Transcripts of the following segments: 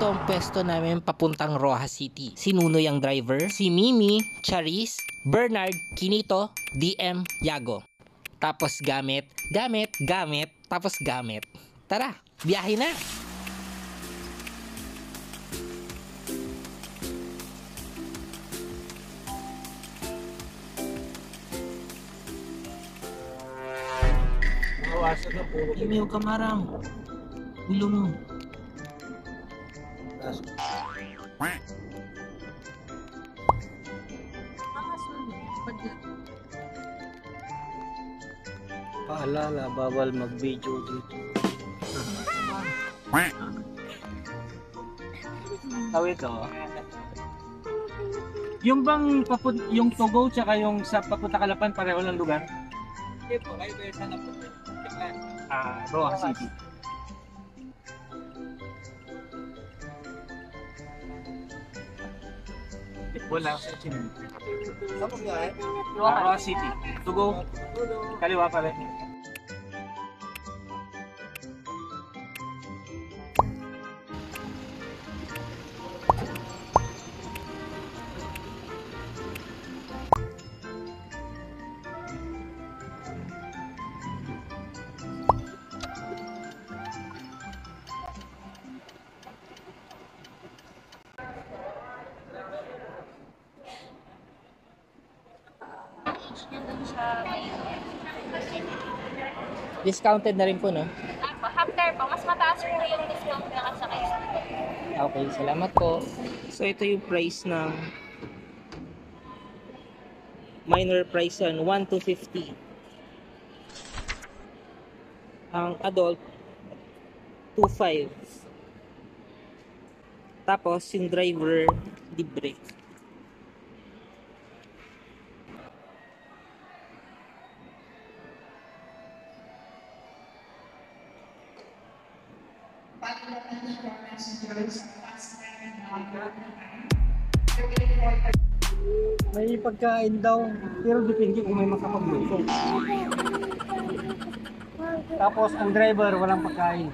ito ang pwesto namin papuntang Rojas City. Si Nunoy ang driver, si Mimi, Charis, Bernard, Kinito, DM, Yago. Tapos gamit, gamit, gamit, tapos gamit. Tara, biyahe na! Bawasan na Ulo mo. Paalala, bawal mag-video dito. Tawid ka Yung bang papun yung Togo tsaka yung sa papunta Kalapan pareho lang lugar? Hindi po, kayo sana po. Ah, Roa City. Wala sa Chin. Roa City. Tugo. Kaliwa pa Discounted na rin po, no? Apo, after po, mas mataas po yung discount na sa Okay, salamat po. So, ito yung price ng minor price yan, 1 to 50. Ang adult, 2.5. Tapos, yung driver, libre. May pagkain daw, pero depende kung may makapagluto. Tapos ang driver walang pagkain.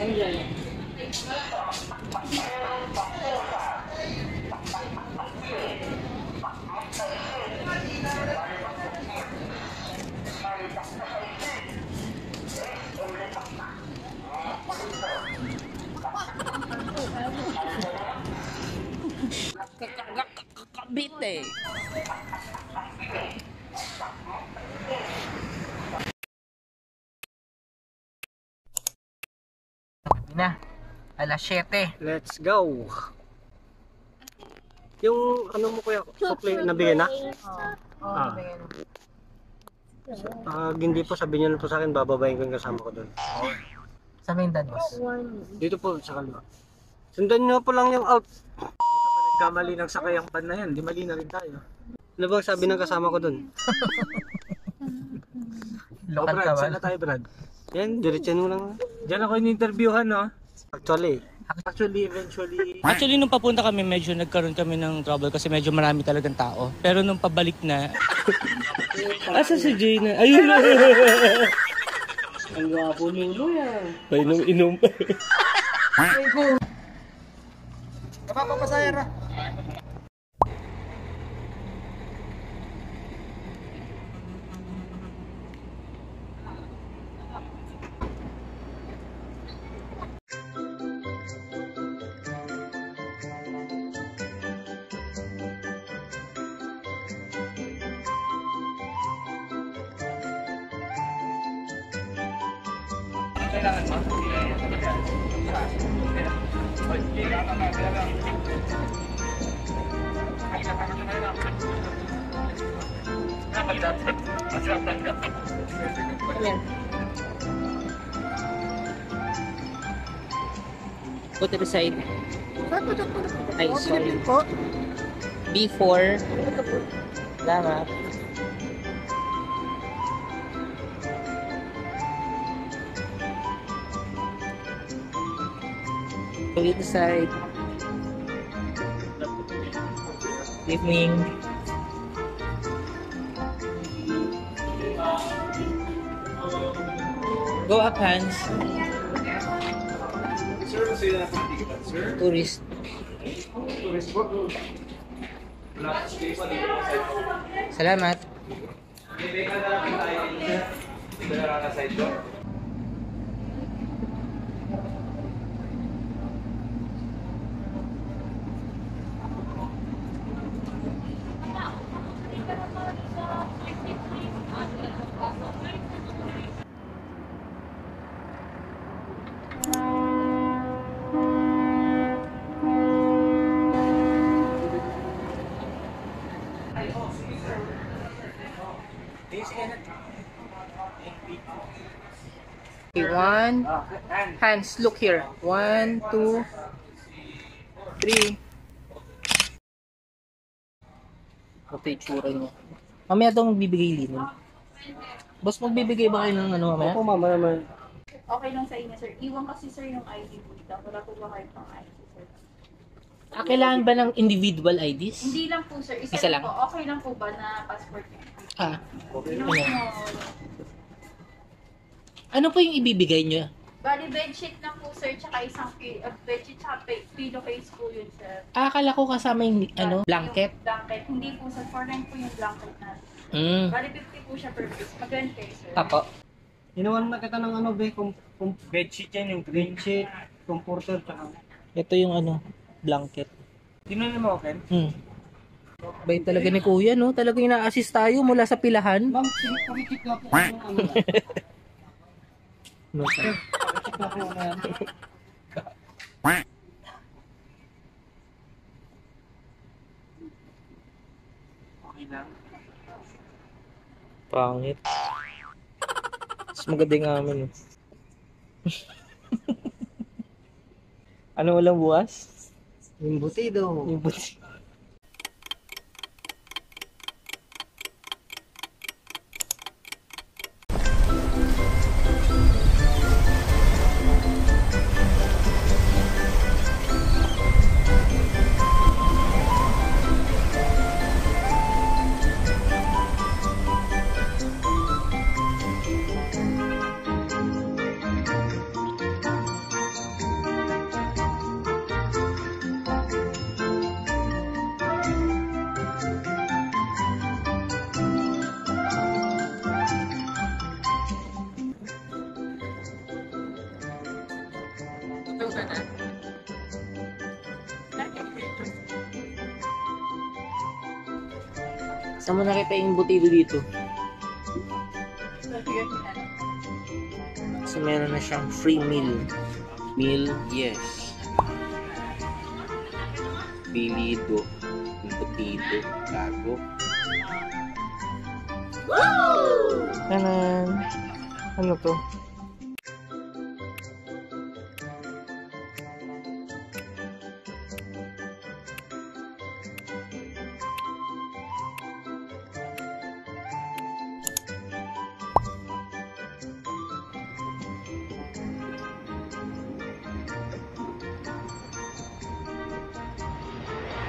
enjoy Kakak kakak kakak bete. Alas 7. Let's go! Yung ano mo kuya, supply nabigay na? Ah. Ah, hindi po sabi niyo na po sa akin, bababayin ko yung kasama ko doon. Sa main dad, boss. Dito po sa kaliwa. Sundan niyo po lang yung out. Kamali ng sakay ang pan na yan, di mali na rin tayo. Ano bang sabi ng kasama ko doon? Lokal ka Brad, ba? saan na tayo Brad? Yan, diretso mo lang. Diyan ako in-interviewhan no? Actually, Actually, eventually, Actually, nung papunta kami, medyo nagkaroon kami ng trouble kasi medyo marami talagang tao. Pero nung pabalik na... Asa si Jay na? Ayun na! ang gwapo ni Ulo yan. Go to the side. Ay, sorry. Before. Tama. Go inside. Evening. Go up, Hans. Tourist. Salamat. Okay, one. Hands, look here. One, two, three. Ito yung tsura niya. Mamaya daw magbibigay linin. Boss, magbibigay ba kayo ng ano mamaya? Ako mama naman. Okay lang sa inyo, sir. Iwan kasi, sir, yung ID po dito. Wala po ba kayo pang ID, sir? Ah, kailangan ba ng individual IDs? Hindi lang po, sir. Isa, Isa lang lang? po. Okay lang po ba na passport niyo? Ah, Ano Ano? mo? Ano po yung ibibigay nyo? Bali, bedsheet lang po, sir. Tsaka isang pi- uh, bedsheet tsaka pi- pillowcase po yun, sir. Ah, akala ko kasama yung ano, Yung blanket. Blanket. Hindi po, sir. For rent po yung blanket natin. Mm. Bali, 50 po siya per piece. Kayo, sir. Apo. Inuwan na kita ng ano be, kum, kum, bedsheet yan, yung green sheet, comforter, tsaka. Ito yung ano, blanket. Tinunan mo, Ken? Hmm. Bait talaga ni Kuya, no? Talagang ina-assist tayo mula sa pilahan. Ma'am, sige, pakikip na po yung ano. No. Pangit. Mas maganda yung amin. eh. ano walang buwas? Yung butido. Yung buti. Saan mo nakita yung butido dito? So meron na siyang free meal. Meal, yes. Bilido. Butido. Gago. Tanan! Ano to?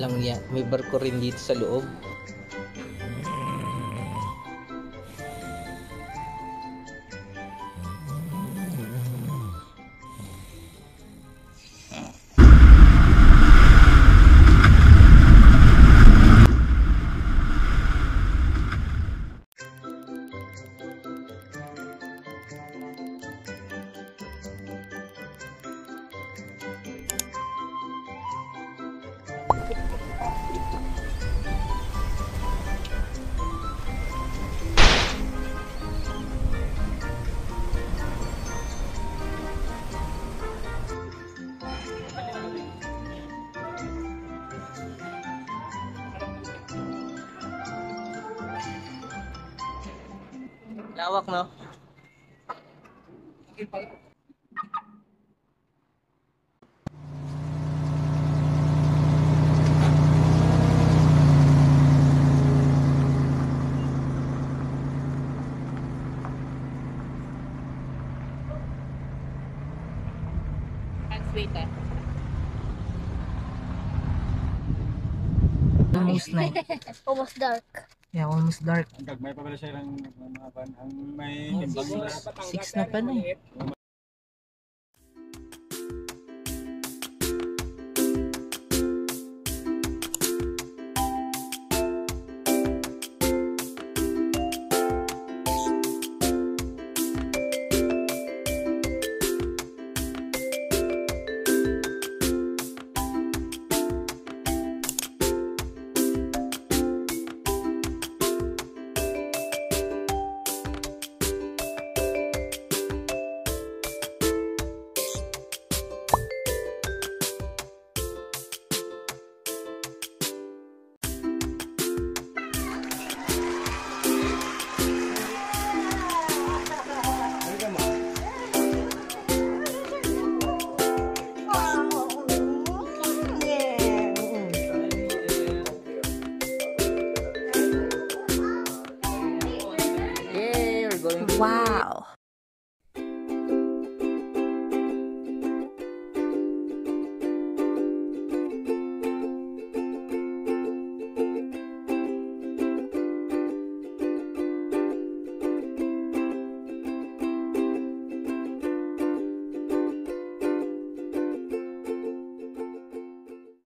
Lang yan. May barko rin dito sa loob. Lawak, no? Wait eh. Almost night. Almost dark. Yeah, almost dark. Ang gagmay pa pala siya ng mga ban. Ang may Oh, timbang six. na. Six na pa na eh. Wow.